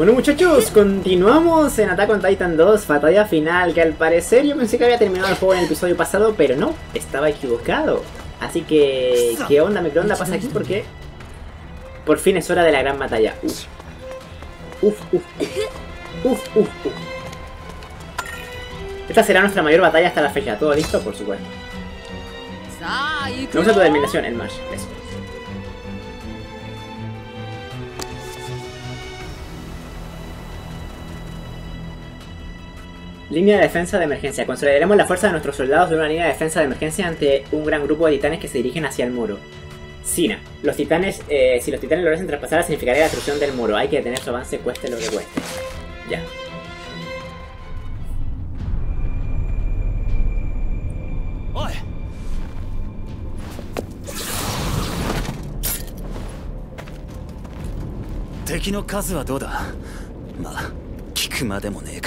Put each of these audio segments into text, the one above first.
Bueno muchachos, continuamos en Attack on Titan 2, batalla final, que al parecer yo pensé que había terminado el juego en el episodio pasado, pero no, estaba equivocado. Así que, ¿qué onda, microonda pasa aquí? Porque por fin es hora de la gran batalla. Uf, uf, uf, uf, uf, uf. Esta será nuestra mayor batalla hasta la fecha, ¿todo listo? Por supuesto. No usa tu determinación, el Mash, eso. Línea de defensa de emergencia. Consolidaremos la fuerza de nuestros soldados de una línea de defensa de emergencia ante un gran grupo de titanes que se dirigen hacia el muro. Sina. Los titanes, eh, si los titanes logran traspasar, significaría la destrucción del muro. Hay que detener su avance, cueste lo que cueste. Ya.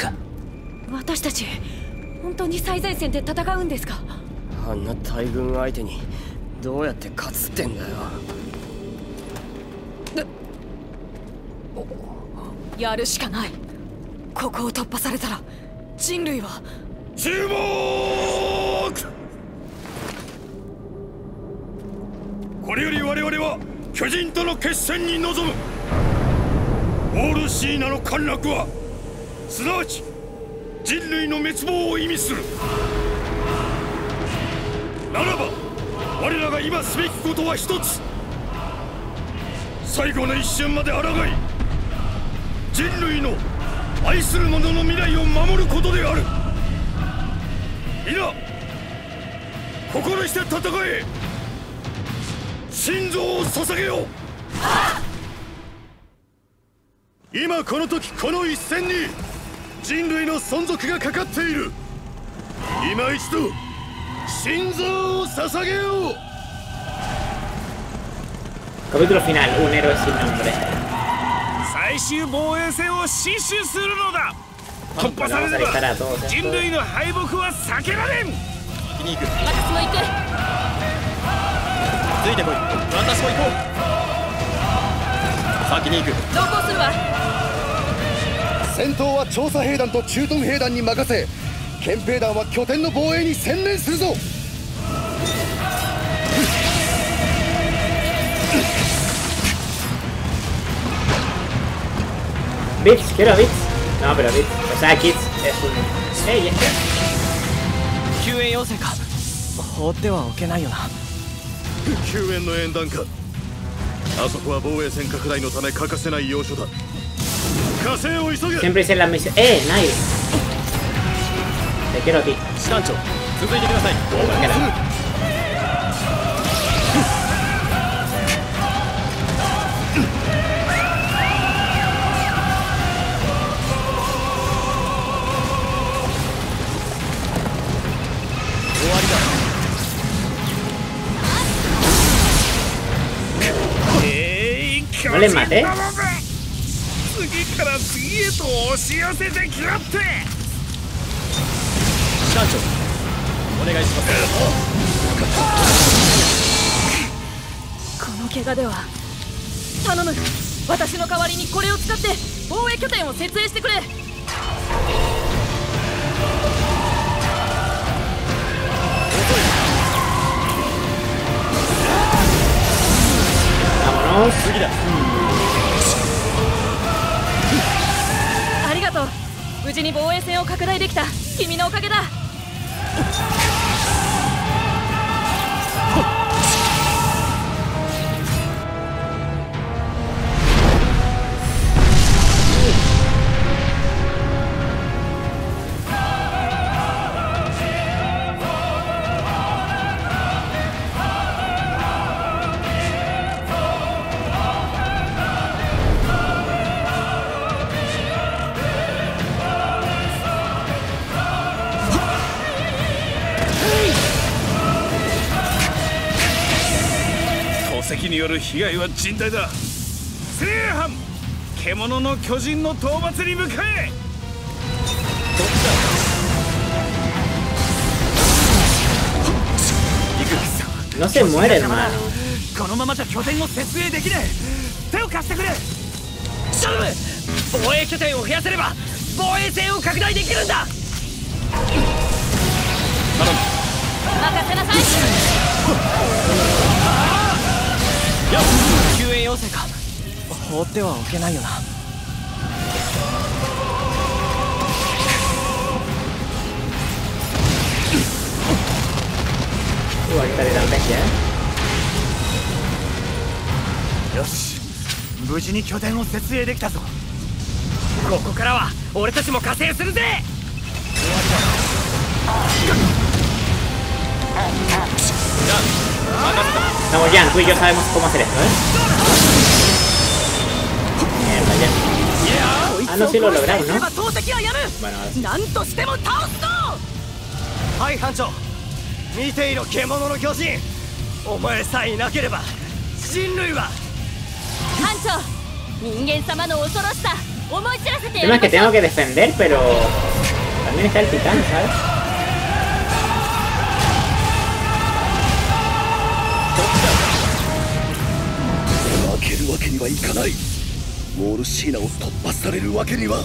お私たち本当に最前線で戦うんですか？あんな大軍相手にどうやって勝つってんだよ。やるしかない。ここを突破されたら人類は。注目！これより我々は巨人との決戦に臨む。オールシーナの陥落はすなわち人類の滅亡を意味する。ならば我らが今すべきことは一つ。最後の一瞬まで抗い人類の愛する者の未来を守ることである。皆心して戦え。心臓を捧げよう。今この時この一戦に人類の存続がかかっている。今一度心臓を捧げよう。Capítulo final, un héroe sin nombre. 最終防衛戦を死守するのだ。人.類の敗北は避けられん。先に行く。私も行く。ついてこい私も行こう先に行く同行するわ戦闘は調査兵団と駐屯兵団に任せ憲兵団は拠点の防衛に専念するぞ Bits, quiero Bits. No, pero Bits. O sea, Kids es un. ¡Ey, este! 救援要請か放ってはおけないよな救援の縁談かあそこは防衛線拡大のため欠かせない要所だ Siempre hice la misión. ¡Eh, Nice! Te quiero a ti. No le maté. へと押し寄せてきやって。士官長お願いします。この怪我では頼む。私の代わりにこれを使って防衛拠点を設営してくれ.次だあり無事に防衛線を拡大できた君のおかげだ。による被害は甚大だ。正反獣の巨人の討伐に向かえ No se muere, hermano. このままじゃ拠点を設営できねえ。手を貸してくれ。頼む。防衛拠点を増やせれば防衛線を拡大できるんだ。任せなさい救援要請か。放ってはおけないよな。うわ、kita eh. よし。無事に拠点を設営できたぞ。ここからは俺たちも加勢するぜ Vamos, Jan, tú y yo sabemos cómo hacer esto, ¿eh? Mierda, Jan. Ah, no, sí lo lograron, ¿no? Bueno, ahora sí. El tema es que tengo que defender, pero también está el titán, ¿sabes? けにはいかない。ウォールシーナを突破されるわけには。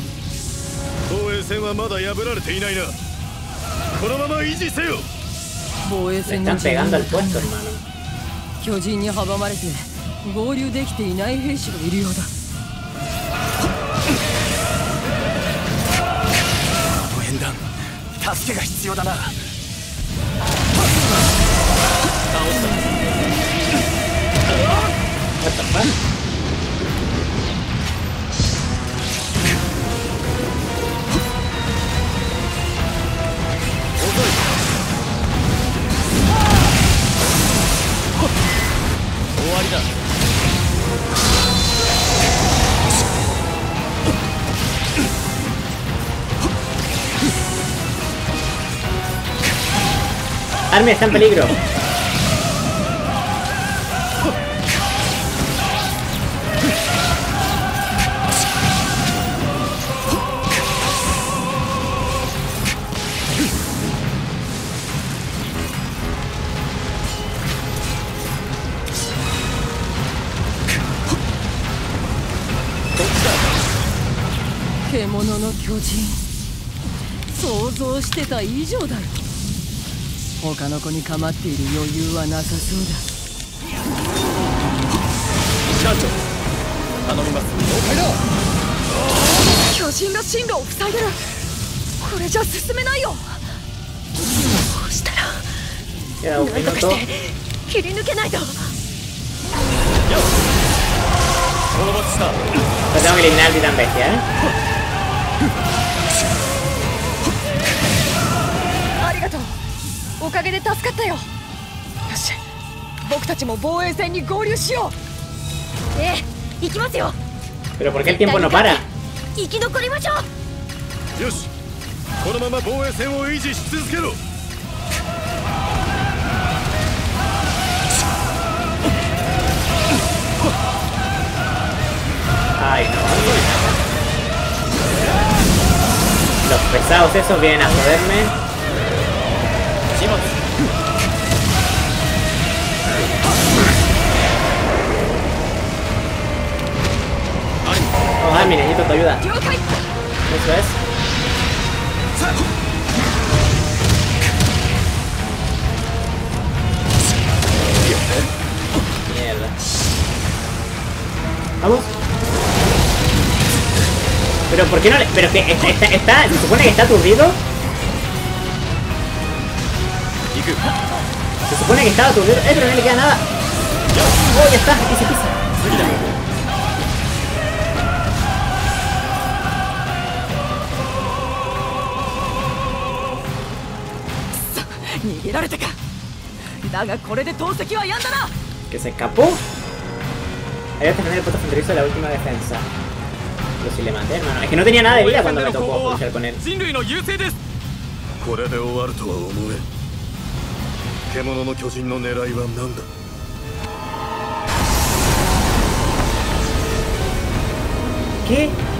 防衛線はまだ破られていないな。このまま維持せよ。防衛 están の.巨人に阻まれて合流できていない兵士がいるようだ。応援団助けが必要だな。What the fuck? Armin está en peligro.「獣の巨人」想像してた以上だよ他の子に構っている余裕はなさそうだ。社長頼みます。巨人が進路を塞いでる。これじゃ進めないよ。どうしたら。Queda un なんとか minuto. して切り抜けないと。このバッチし ¿eh? おかげで助かったよよし僕たちも防衛戦に合流しようええ行きますよ Pero ¿por qué el tiempo no para? 生き残りましょうよしこのまま防衛線を維持し続けろ Ay, no. Los pesados esos vienen a joderme. Oh, Armin, necesito tu ayuda. 了解 Eso es. Mierda. Vamos. Pero ¿por qué no le.? Pero que está, está, está- Se supone que está aturdido. Se supone que estaba turbio. Eh, no le queda nada. Oh, ya está. Que se escapó. Era terminar el puto fronterizo de la última defensa. Pero si le maté, hermano. Es que no tenía nada de vida cuando me tocó luchar con él. 獣の巨人の狙いは何だ？え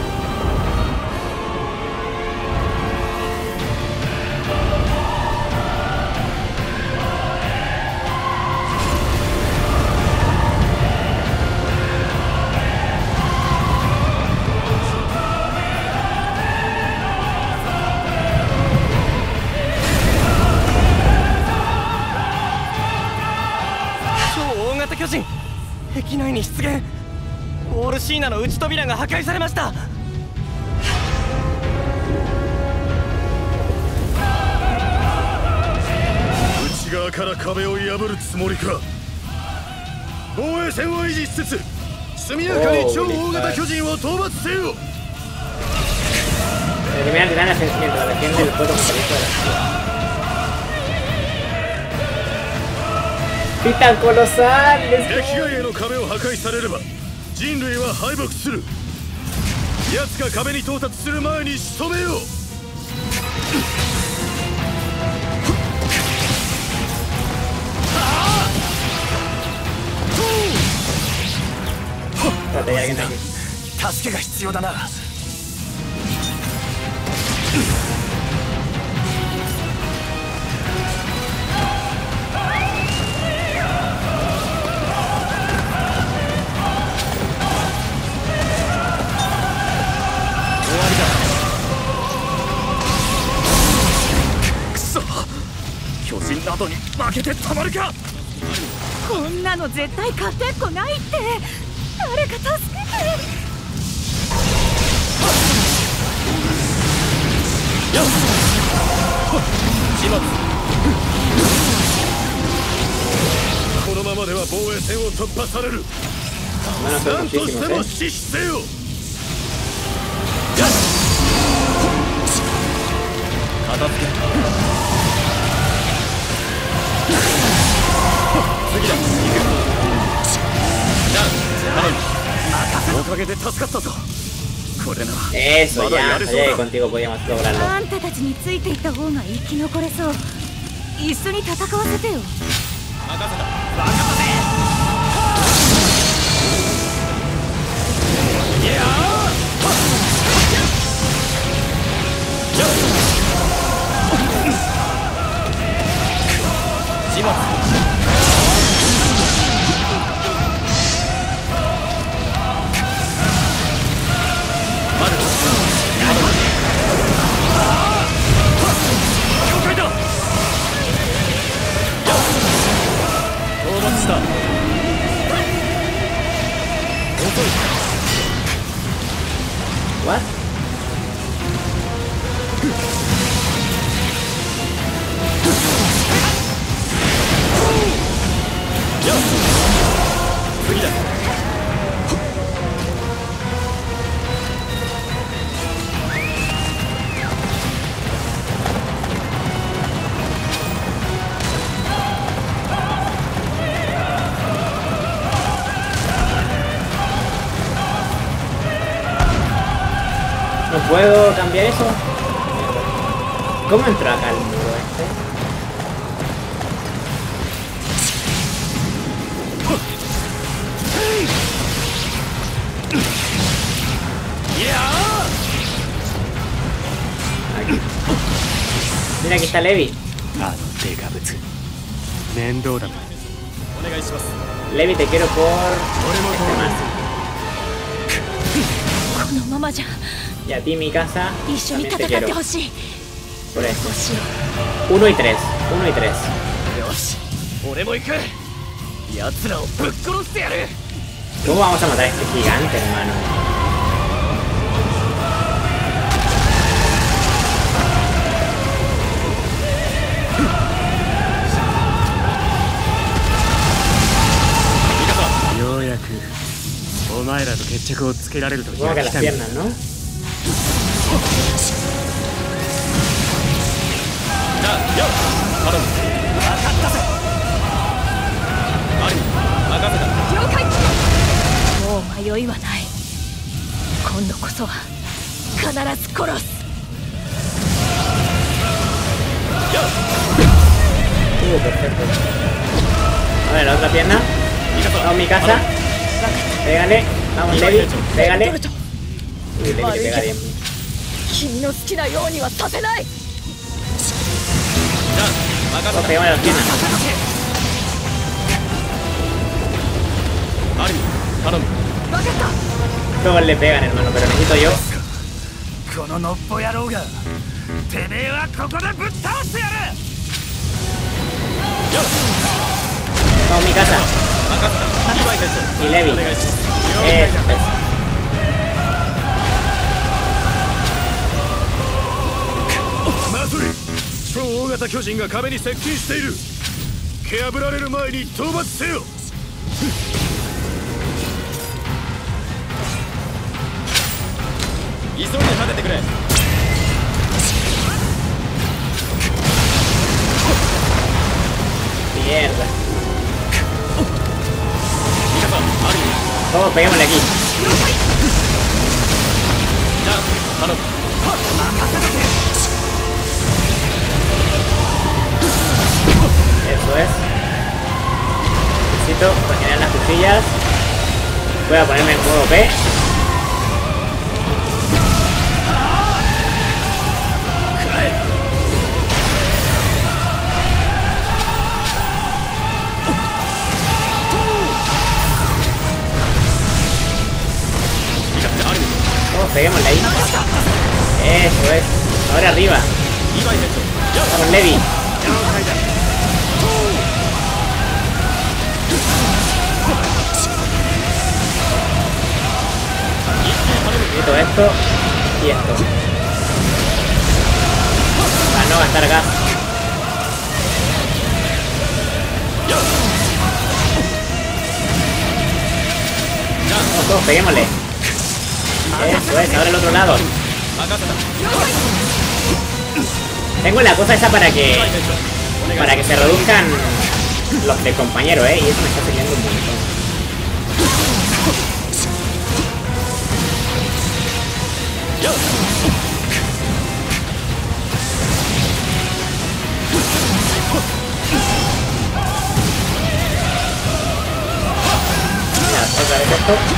の内扉が破壊されました。内側から壁を破るつもりか。防衛線を維持しつつ速やかに超大型巨人を討伐せよ。敵外への壁を破壊されれば人類は敗北する。奴が壁に到達する前に仕留めよう。助けが必要だな、巨人などに負けてたまるか！こんなの絶対勝てっこないって。誰か助けて。よっこのままでは防衛線を突破される Van a ser 何とし。ても muchísimos, ¿eh? 死せよ片付け次だ行くダウン頼むおかげで助かったぞこれな Eso ya, oye, ー、やあんたたちについていった方が生き残れそう一緒に戦わせてよ任せた任せていや始末した Mira, aquí está Levi. あのデカブツ面倒だなお願いします Levi, te quiero por este más. このままじゃ Y a ti, mi casa, 一緒に戦って.ほしいしよ1 y 3. 1 y 3. よし俺も行く奴らをぶっ殺してやる ¿Cómo vamos a matar a este gigante, hermano? 前らと決着をつけられるとたう了解もう迷いはない今度こそは必ず殺す Uh, perfecto. A ver, la otra pierna. Vamos, mi casa. Pégale. Vamos, Levi. Pégale. Uy, Levi le pega bien. 君の好きなようにはさせない las piernas. アリ頼む Todos le pegan, hermano, pero necesito yo. こののっぽ野郎がてめえはここでぶっ倒してやる Vamos, mi casa. Y Levi. Eso es. まずい超大型巨人が壁に接近している蹴破られる前に討伐せよ急いで立ててくれ Mierda. Vamos, peguémosle aquí. Eso es. Necesito regenerar las cuchillas. Voy a ponerme en modo P. peguémosle ahí. Eso es. Ahora arriba. Vamos, Levi. Quito esto y esto. Para no gastar gas. Vamos todos, peguémosle. Eso es, ahora el otro lado. Tengo la cosa esa para que para que se reduzcan los de compañero, eh, y eso me está sirviendo un montón. Mira, otra vez esto.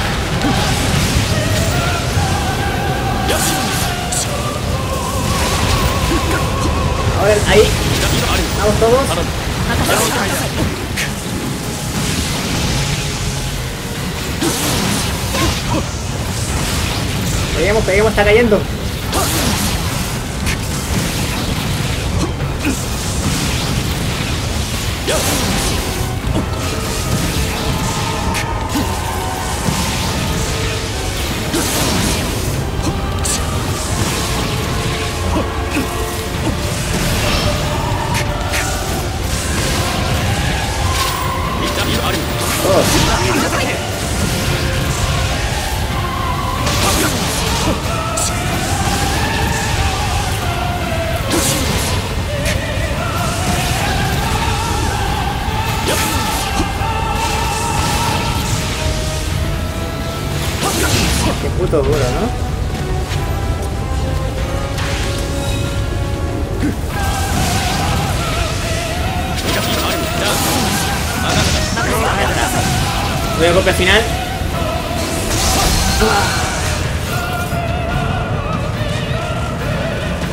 Ahora ahí. Vamos todos. Peguemos, peguemos, está cayendo. Qué puto duro, ¿no? Voy a golpe final.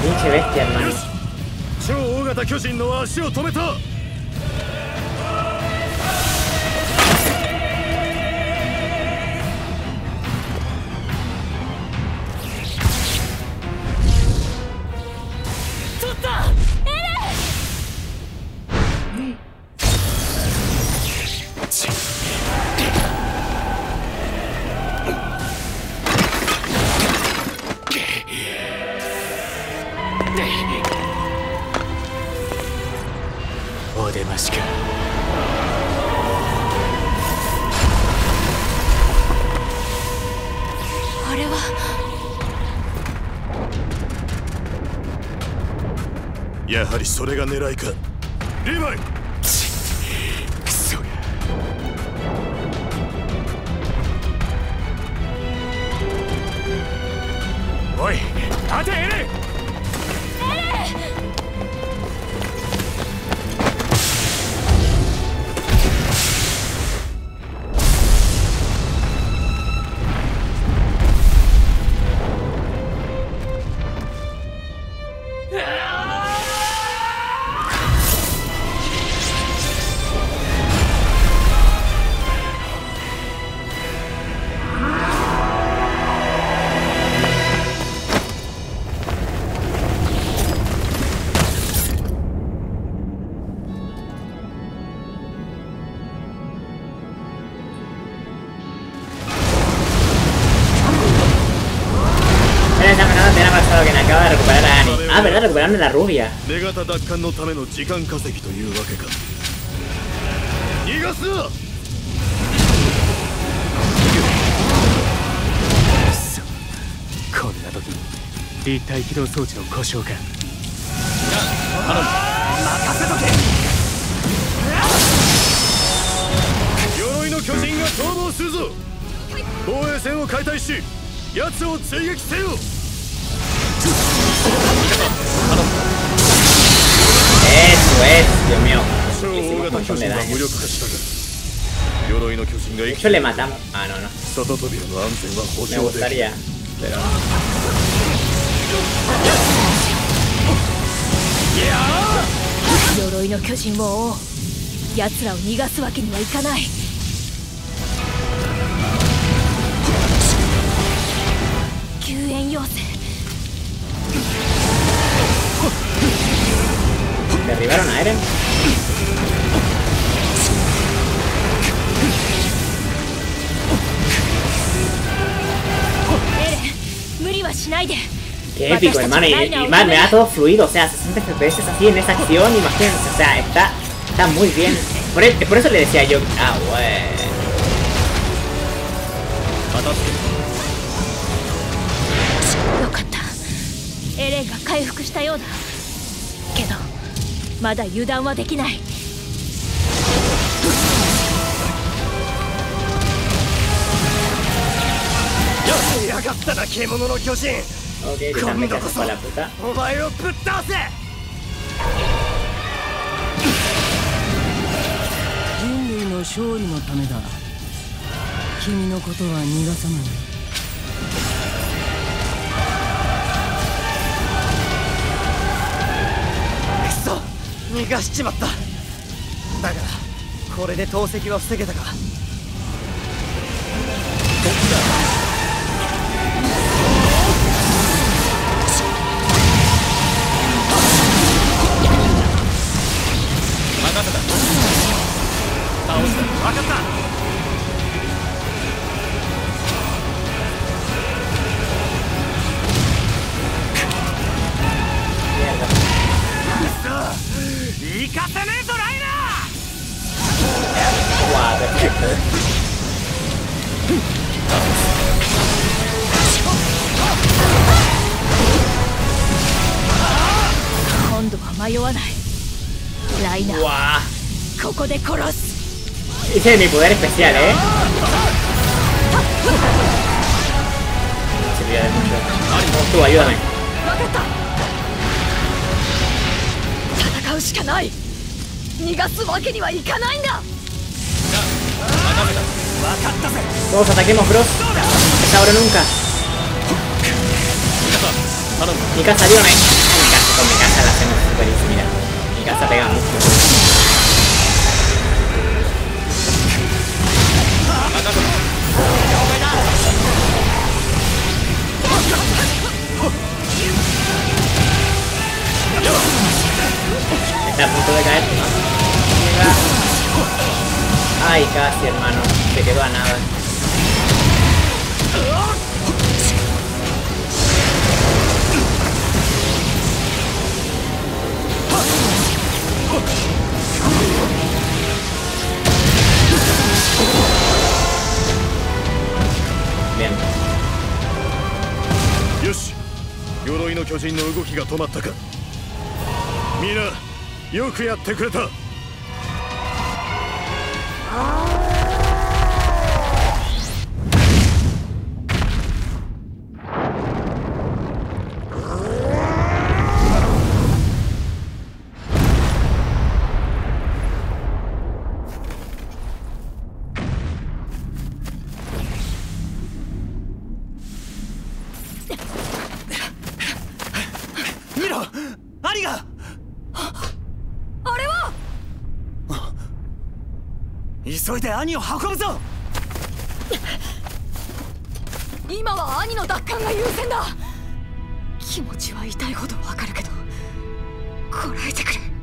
Pinche bestia, hermano. れが狙いか？リヴァイクソが。おい立てエレンエレン！Ah, recuperarme la rubia. 奪還のための時間稼ぎというわけか。逃がすな！こんな時に立体起動装置の故障か。鎧の巨人が逃亡するぞ！防衛線を解体し奴を追撃せよ Eso es, Dios mío. 超 Hicimos 大 un 型巨 montón de 人は daño. 無力化したが鎧の巨人が生 De き hecho, le matamos. Ah, no, no. 外扉の安全は保 Me 証できる gustaría. Pero no. 鎧の巨人を追おう奴らを逃 ¿Derribaron a Eren? エレン無理はしないで Qué épico, hermano. Y, y más, me da todo fluido. O sea, 60 FPS así en esa acción. Imagínense. O sea, está, está muy bien. Por, e- por eso le decía yo. Ah, bueno. よかったエレンが回復したようだけど まだ油断はできない。やがったな獣の巨人。fue a la puta. お前をぶっ倒せ。人類の勝利のためだ。君のことは逃がさない逃がしちまった。だがこれで投石は防げたか。倒した。分かった Hice de mi poder especial, ¿eh? No de mucho. Ayúdame. Todos ataquemos, bros. Hasta ahora nunca. Mikasa, ayúdame. Con la hacemos mi casa pega. Está a punto de caer. Ay, casi, hermano. Se quedó a nada. よし鎧の巨人の動きが止まったか。みんなよくやってくれた兄を運ぶぞ。今は兄の奪還が優先だ。気持ちは痛いほどわかるけどこらえてくれ。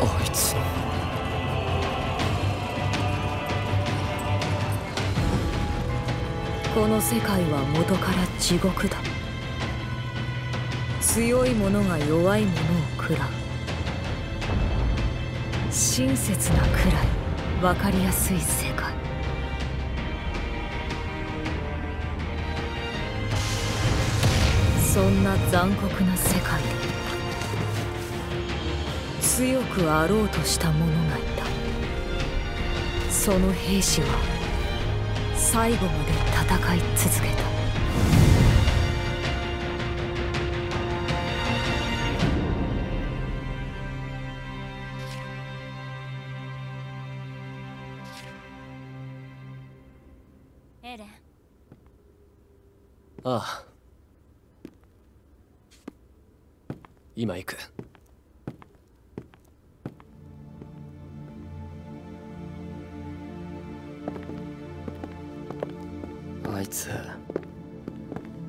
あいつ。この世界は元から地獄だ。強い者が弱い者を食らう。親切なくらい分かりやすい世界。そんな残酷な世界で強くあろうとした者がいた。その兵士は最後まで戦い続けた。エレン。ああ。今行く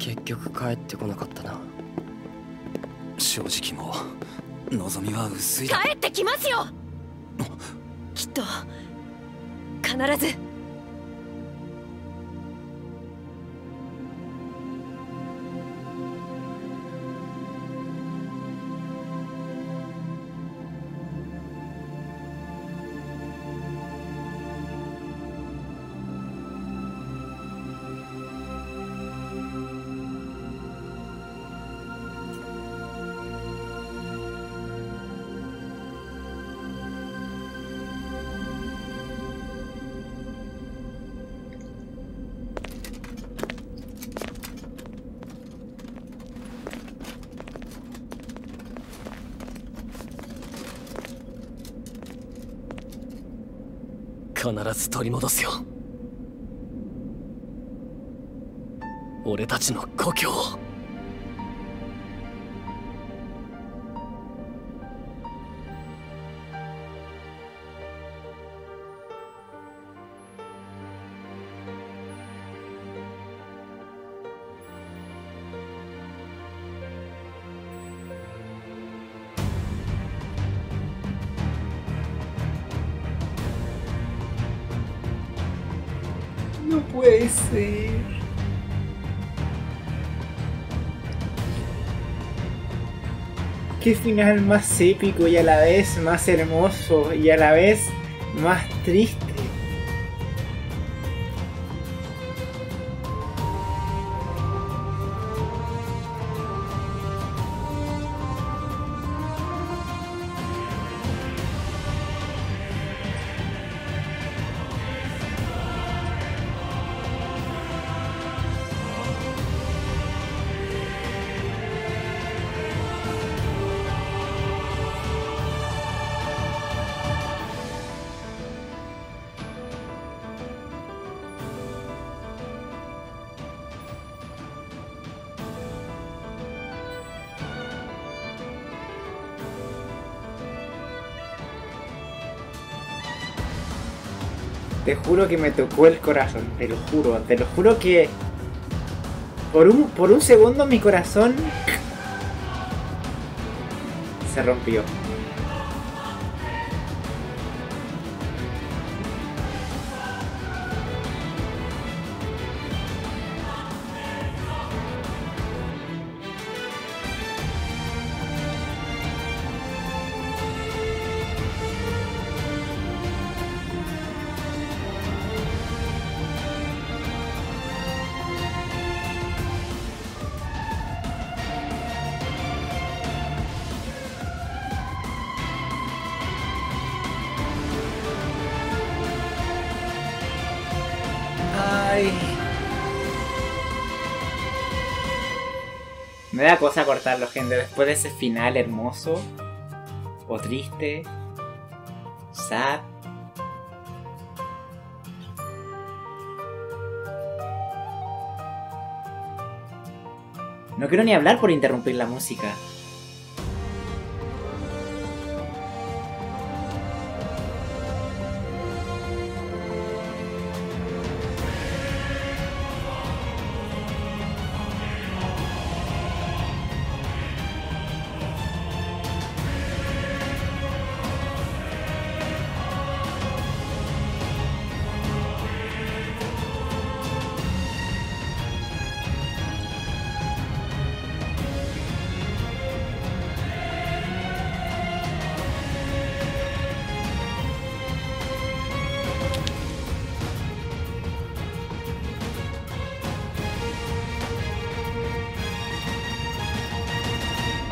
結局帰ってこなかったな。正直もう望みは薄い。だ帰ってきますよ！きっと必ず必ず取り戻すよ。俺たちの故郷を。Puede ser. Qué final más épico y a la vez más hermoso y a la vez más triste. Te juro que me tocó el corazón, te lo juro, te lo juro que por un, por un segundo mi corazón se rompió. Cosa cortarlo, gente. Después de ese final hermoso, o triste, sad. No quiero ni hablar por interrumpir la música.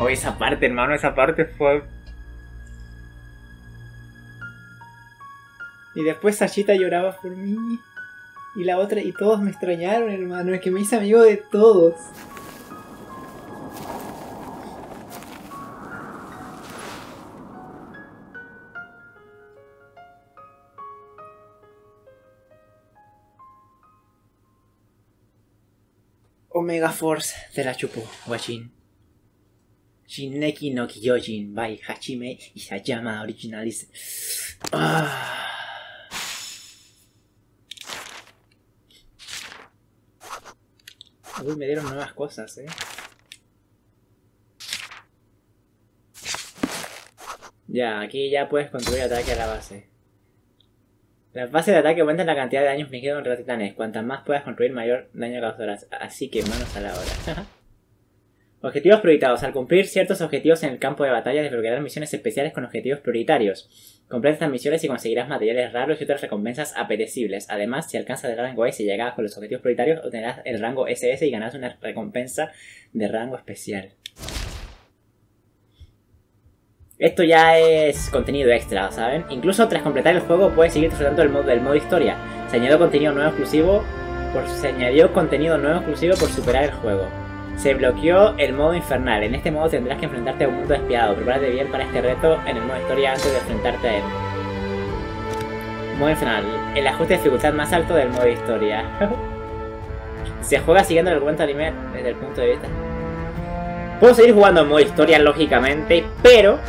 Esa parte, hermano, esa parte fue... Y después Sashita lloraba por mí. Y la otra, y todos me extrañaron, hermano. Es que me hice amigo de todos. Omega Force te la chupó, guachín. Shinneki no Kyojin by Hachime Isayama Originalis. Ah. Uy, me dieron nuevas cosas, eh. Ya, aquí ya puedes construir ataque a la base. Las bases de ataque aumentan la cantidad de daños infligidos contra los titanes. Cuantas más puedas construir, mayor daño causarás. Así que manos a la obra. objetivos prioritados. Al cumplir ciertos objetivos en el campo de batalla, desbloquearás misiones especiales con objetivos prioritarios. Completa estas misiones y conseguirás materiales raros y otras recompensas apetecibles. Además, si alcanzas el rango S y llegas con los objetivos prioritarios, obtendrás el rango SS y ganarás una recompensa de rango especial. Esto ya es contenido extra, ¿saben? Incluso tras completar el juego puedes seguir disfrutando del modo, del modo historia. Se añadió contenido nuevo exclusivo por, se añadió contenido nuevo exclusivo por superar el juego. Se bloqueó el modo infernal. En este modo tendrás que enfrentarte a un mundo despiadado. Prepárate bien para este reto en el modo historia antes de enfrentarte a él. Modo infernal. El ajuste de dificultad más alto del modo historia. Se juega siguiendo el cuento anime desde el punto de vista. Puedo seguir jugando en modo historia, lógicamente, pero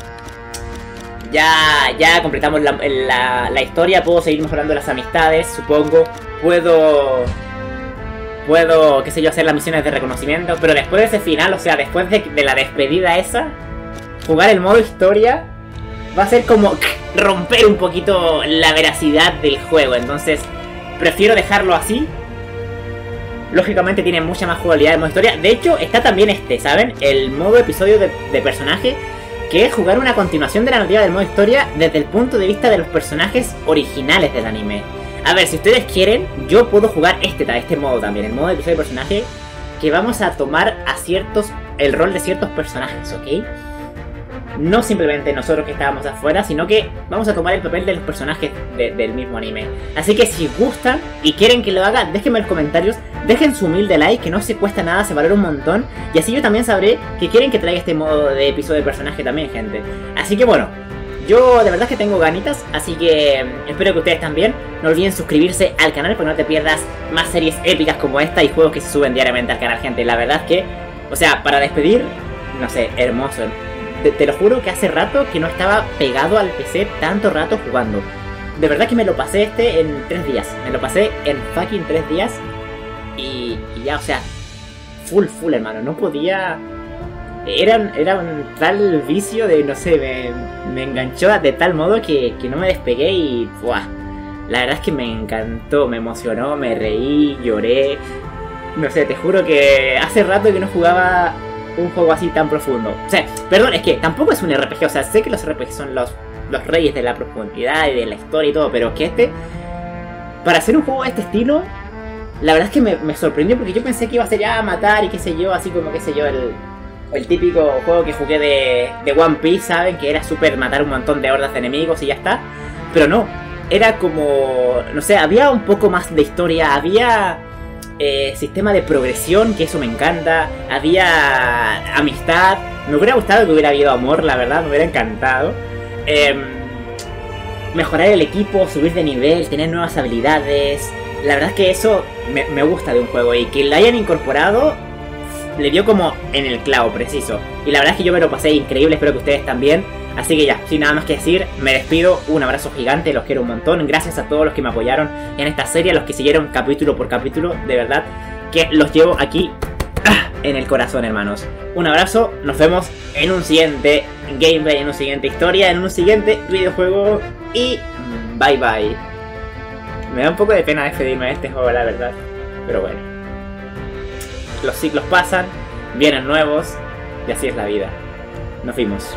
ya, ya completamos la, la, la, historia, puedo seguir mejorando las amistades, supongo. Puedo... Puedo, qué sé yo, hacer las misiones de reconocimiento. Pero después de ese final, o sea, después de, de la despedida esa, jugar el modo historia va a ser como romper un poquito la veracidad del juego. Entonces, prefiero dejarlo así. Lógicamente tiene mucha más jugabilidad el modo historia. De hecho, está también este, ¿saben? El modo episodio de, de personaje que es jugar una continuación de la narrativa del modo historia desde el punto de vista de los personajes originales del anime. A ver, si ustedes quieren, yo puedo jugar este, este modo también, el modo de episodio de personaje, que vamos a tomar a ciertos, el rol de ciertos personajes, ¿ok? No simplemente nosotros que estábamos afuera, sino que vamos a tomar el papel de los personajes del mismo anime. Así que si gustan y quieren que lo haga, déjenme en los comentarios, dejen su humilde like, que no se cuesta nada, se valora un montón. Y así yo también sabré que quieren que traiga este modo de episodio de personaje también, gente. Así que bueno, yo de verdad que tengo ganitas, así que mm, espero que ustedes también. No olviden suscribirse al canal para no te pierdas más series épicas como esta y juegos que se suben diariamente al canal, gente. La verdad es que, o sea, para despedir, no sé, hermoso. Te, lo juro que hace rato que no estaba pegado al PC tanto rato jugando. De verdad que me lo pasé este en tres días. Me lo pasé en fucking tres días. Y ya, o sea, full, full, hermano. No podía... Era, era un tal vicio de, no sé, me, enganchó de tal modo que, que no me despegué y... ¡buah! La verdad es que me encantó, me emocionó, me reí, lloré. No sé, te juro que hace rato que no jugaba un juego así tan profundo. O sea, perdón, es que tampoco es un RPG. O sea, sé que los RPG son los, los reyes de la profundidad y de la historia y todo, pero que este, para hacer un juego de este estilo, la verdad es que me, sorprendió porque yo pensé que iba a ser ya matar y qué sé yo, así como qué sé yo, el, el típico juego que jugué de, de One Piece, ¿saben? Que era súper matar un montón de hordas de enemigos y ya está. Pero no, era como, no sé, había un poco más de historia, había eh, sistema de progresión, que eso me encanta. Había amistad. Me hubiera gustado que hubiera habido amor, la verdad, me hubiera encantado. Eh, mejorar el equipo, subir de nivel, tener nuevas habilidades. La verdad es que eso me, me gusta de un juego y que lo hayan incorporado le dio como en el clavo preciso. Y la verdad es que yo me lo pasé increíble, espero que ustedes también. Así que ya, sin nada más que decir, me despido, un abrazo gigante, los quiero un montón, gracias a todos los que me apoyaron en esta serie, a los que siguieron capítulo por capítulo, de verdad, que los llevo aquí ¡ah! en el corazón, hermanos. Un abrazo, nos vemos en un siguiente gameplay, en una siguiente historia, en un siguiente videojuego y bye bye. Me da un poco de pena despedirme de este juego, la verdad, pero bueno. Los ciclos pasan, vienen nuevos y así es la vida. Nos vimos.